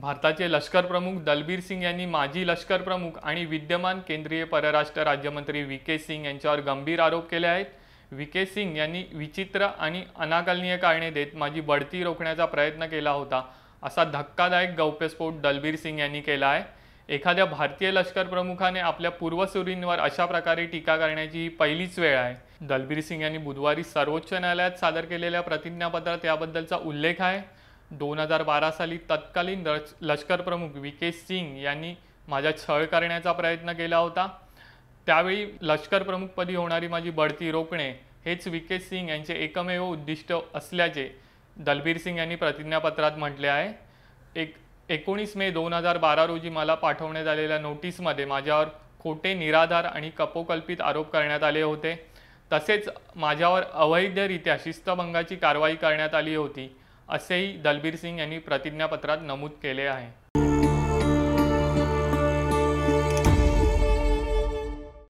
भारताचे लष्कर प्रमुख दलबीर सिंग यांनी माजी लष्कर प्रमुख आणि विद्यमान केंद्रीय परराष्ट्र राज्यमंत्री व्ही के सिंग यांच्यावर गंभीर आरोप केले आहेत. व्ही के सिंग यांनी विचित्र आणि अनाकलनीय कारणे देत माझी बढती रोखण्याचा प्रयत्न केला होता असा धक्कादायक गौप्यस्फोट दलबीर सिंग यांनी केला आहे. एखाद्या भारतीय लष्कर प्रमुखाने आपल्या पूर्वसुरींवर अशा प्रकारे टीका करण्याची ही पहिलीच वेळ आहे. दलबीर सिंग यांनी बुधवारी सर्वोच्च न्यायालयात सादर केलेल्या प्रतिज्ञापत्रात याबद्दलचा उल्लेख आहे. दोन हजार बारा साली तत्कालीन लष- लष्कर प्रमुख व्ही के सिंग यांनी माझा छळ करण्याचा प्रयत्न केला होता. त्यावेळी लष्कर प्रमुखपदी होणारी माझी बढती रोखणे हेच व्ही के सिंग यांचे एकमेव उद्दिष्ट असल्याचे दलबीर सिंग यांनी प्रतिज्ञापत्रात म्हटले आहे. एक एकोणीस मे दोन हजार बारा रोजी मला पाठवण्यात आलेल्या नोटीसमध्ये माझ्यावर खोटे निराधार आणि कपोकल्पित आरोप करण्यात आले होते. तसेच माझ्यावर अवैधरित्या शिस्तभंगाची कारवाई करण्यात आली होती. असेही दलबीर सिंग यांनी प्रतिज्ञापत्रात नमूद केले आहे.